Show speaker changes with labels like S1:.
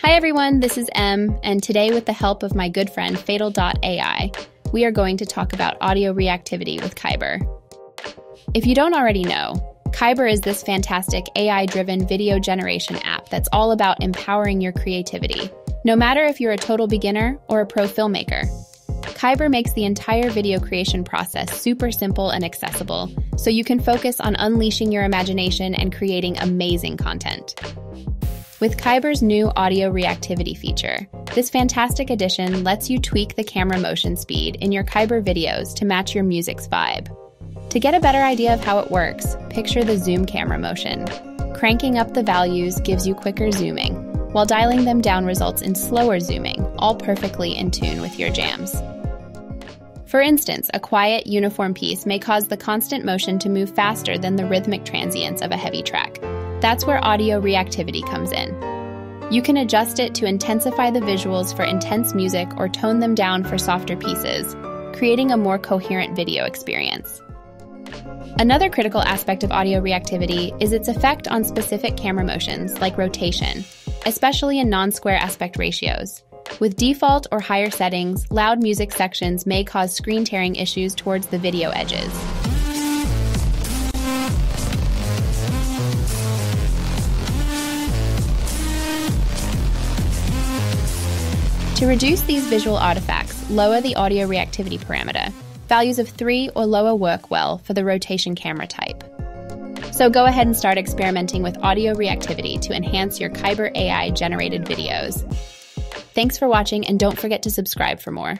S1: Hi everyone, this is Em, and today, with the help of my good friend Fatal.ai, we are going to talk about audio reactivity with Kaiber. If you don't already know, Kaiber is this fantastic AI driven video generation app that's all about empowering your creativity, no matter if you're a total beginner or a pro filmmaker. Kaiber makes the entire video creation process super simple and accessible, so you can focus on unleashing your imagination and creating amazing content. With Kaiber's new audio reactivity feature, this fantastic addition lets you tweak the camera motion speed in your Kaiber videos to match your music's vibe. To get a better idea of how it works, picture the zoom camera motion. Cranking up the values gives you quicker zooming, while dialing them down results in slower zooming, all perfectly in tune with your jams. For instance, a quiet, uniform piece may cause the constant motion to move faster than the rhythmic transients of a heavy track. That's where audio reactivity comes in. You can adjust it to intensify the visuals for intense music or tone them down for softer pieces, creating a more coherent video experience. Another critical aspect of audio reactivity is its effect on specific camera motions, like rotation, especially in non square aspect ratios. With default or higher settings, loud music sections may cause screen tearing issues towards the video edges. To reduce these visual artifacts, lower the audio reactivity parameter. Values of 3 or lower work well for the rotation camera type. So go ahead and start experimenting with audio reactivity to enhance your Kaiber AI generated videos. Thanks for watching and don't forget to subscribe for more.